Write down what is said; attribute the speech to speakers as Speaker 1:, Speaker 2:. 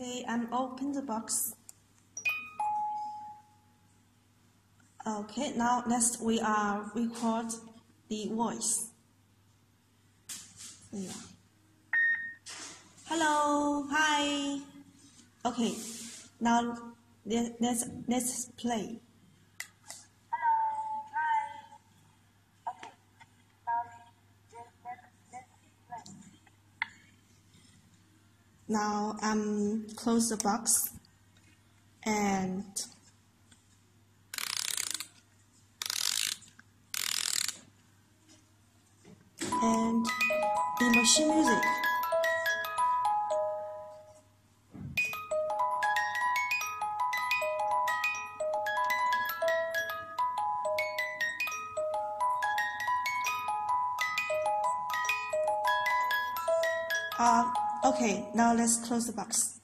Speaker 1: Okay, I'm open the box. Okay, now next we are record the voice. Yeah. Hello, hi. Okay, now let- let's let's play. Now I'm close the box and and the machine music. Uh, okay, now let's close the box.